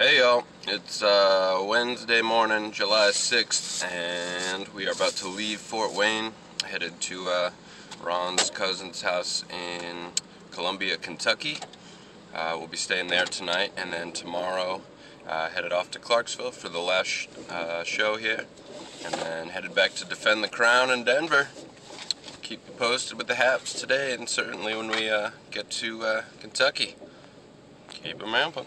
Hey y'all, it's uh, Wednesday morning, July 6th, and we are about to leave Fort Wayne, headed to uh, Ron's cousin's house in Columbia, Kentucky. Uh, we'll be staying there tonight, and then tomorrow uh, headed off to Clarksville for the last sh show here, and then headed back to defend the crown in Denver. Keep you posted with the haps today, and certainly when we uh, get to Kentucky. Keep them ramping.